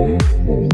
oh more.